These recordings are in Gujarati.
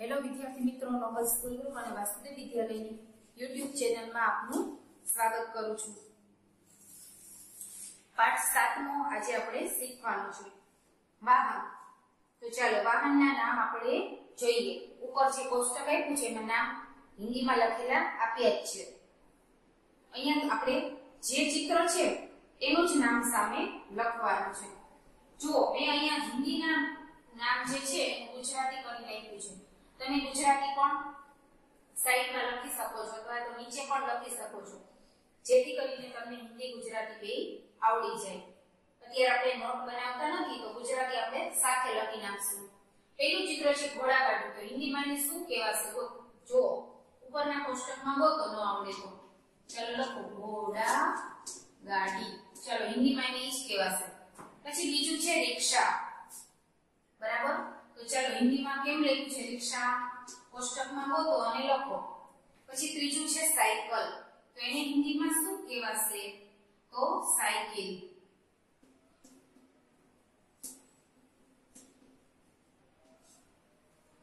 હેલો વિદ્યાર્થી મિત્રો નોબલ સ્કૂલ અને વાસુદેવ વિદ્યાલયની યુટ્યુબ ચેનલમાં આપનું સ્વાગત કરું છું. પાઠ સાતમો આજે આપણે શીખવાનું છે. વાહન. તો ચાલો, વાહનના નામ આપણે જોઈએ. ઉપર જે કોષ્ટક આપ્યું છે એમાં નામ હિન્દીમાં લખેલા આપ્યા જ છે. અહીંયા આપણે જે ચિત્ર છે, એનું જ નામ સામે લખવાનું છે. જુઓ, મેં અહીંયા હિન્દીના નામ જે છે, એનું ગુજરાતી કરી નાખ્યું છે. તમે ગુજરાતી પણ સાઈડમાં લખી શકો છો, અથવા તો નીચે પણ લખી શકો છો. જેથી કરીને તમને હિન્દી ગુજરાતી બે આવડી જાય. અત્યારે આપણે નોટ બનાવતા નથી, તો ગુજરાતી આપણે સાથે લખી નાખશું. પેલું ચિત્ર છે ઘોડાગાડી તો હિન્દીમાં એને શું કહેવાશે? જો ઉપરના કોષ્ટકમાં ગો તો ન આવડે તો. ચલો લખો, ઘોડા ગાડી. ચલો, હિન્દીમાં એને એ જ કહેવાશે. પછી બીજું છે રિક્ષા. ચાલો, હિન્દીમાં કેમ લખ્યું છે? રિક્ષા કોષ્ટકમાં ગોતો અને લખો. પછી ત્રીજું છે સાયકલ. તો એને હિન્દીમાં શું કહેવાશે? તો સાયકલ.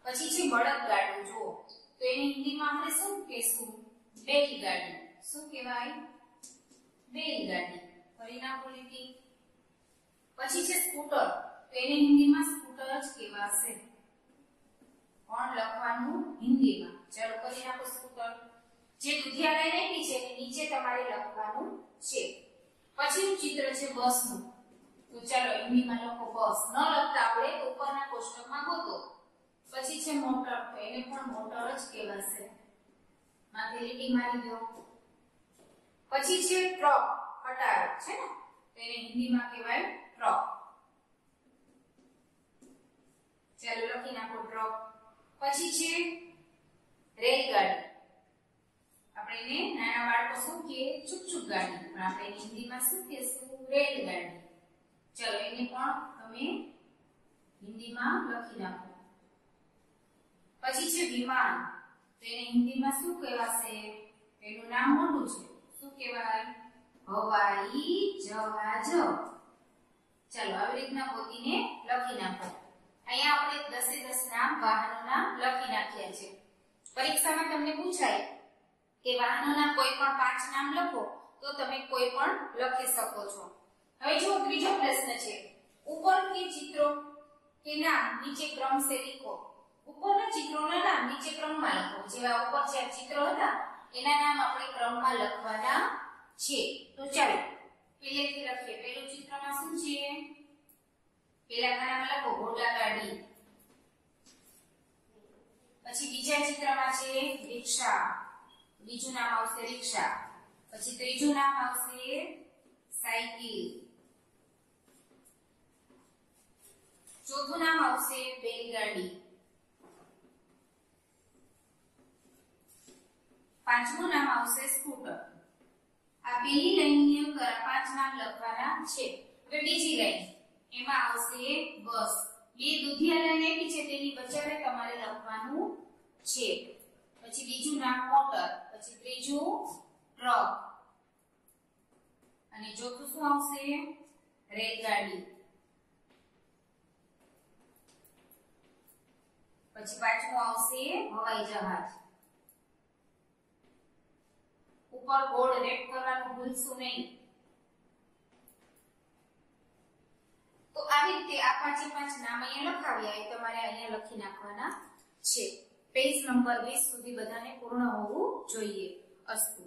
પછી છે બળદગાડું જુઓ. તો એને હિન્દીમાં આપણે શું કહેશું? બેલગાડી શું કહેવાય? બેલગાડી ફરી ના લીટી પછી છે સ્કૂટર. તો એને હિન્દીમાં સ્કૂટર જ કહેવાશે. કોણ લખવાનું? હિન્દીમાં. ચાલો કરી નાખો સ્કૂટર જે દુધિયા લાઈન આપી છે નીચે તમારે લખવાનું છે. પછીનું ચિત્ર છે બસનું. તો ચાલો હિન્દીમાં લખો બસ. ન લખતા આવડે, ઉપરના કોષ્ટકમાં ગોતો. પછી છે મોટર. તો એને પણ મોટર જ કહેવાશે. માથે લીટી મારી દો. પછી છે ટ્રક. ખટારો છે ને? તો એને હિન્દીમાં કહેવાય ટ્રક ચાલો લખી નાખો ટ્રક પછી છે રેલગાડી. આપણે એને નાના બાળકો શું કે ચુકચુક ગાડી. પણ આપણે હિન્દીમાં શું કહેશું? રેલગાડી. ચલો, એને પણ તમે હિન્દીમાં લખી નાખો. પછી છે વિમાન. તો એને હિન્દીમાં શું કહેવાશે? એનું નામ મોટું છે. શું કહેવાય? હવાઈ જહાજ. ચાલો, આવી રીતના પોતીને લખી નાખો. અહીંયા આપણે દસે દસ નામ, વાહનોના લખી નાખ્યા છે પરીક્ષામાં તમને પૂછાય કે વાહનોના કોઈ પણ પાંચ નામ લખો, તો તમે કોઈ પણ લખી શકો છો. હવે જો ત્રીજો પ્રશ્ન છે, ઉપર કે ચિત્રો? કે નામ? નીચે ક્રમ સે લીખો. ઉપરના ચિત્રોના નામ નીચે ક્રમમાં લખો. જેવા ઉપર જે ચિત્રો હતા, એના નામ આપણે ક્રમમાં લખવાના છે તો ચાલો, પહેલેથી લખીએ. પહેલું ચિત્રમાં શું છે? પેલા ખાનામાં લખો ઘોડા ગાડી પછી બીજા ચિત્રમાં છે રિક્ષા. બીજું નામ આવશે રિક્ષા. પછી ત્રીજું નામ આવશે ચોથું નામ આવશે બેલગાડી. પાંચમું નામ આવશે સ્કૂટર. આ પેલી લાઈનની પાંચ નામ લખવાના છે. હવે બીજી લાઈન. એમાં આવશે બસ. બે દુધિયા લાઈન આપી છે, તેની વચ્ચે તમારે લખવાનું છે. પછી બીજું નામ મોટર પછી ત્રીજું ટ્રક અને ચોથું શું આવશે? રેલગાડી. પછી પાંચમું આવશે હવાઈ જહાજ. ઉપર બોર્ડ રેડ કરવાનું ભૂલશું નહીં. તો આવી રીતે આ પાંચે પાંચ નામ અહીંયા લખાવ્યા એ તમારે અહીંયા લખી નાખવાના છે. પેજ નંબર 20 સુધી બધાને પૂર્ણ હોવું જોઈએ અસ્તુ.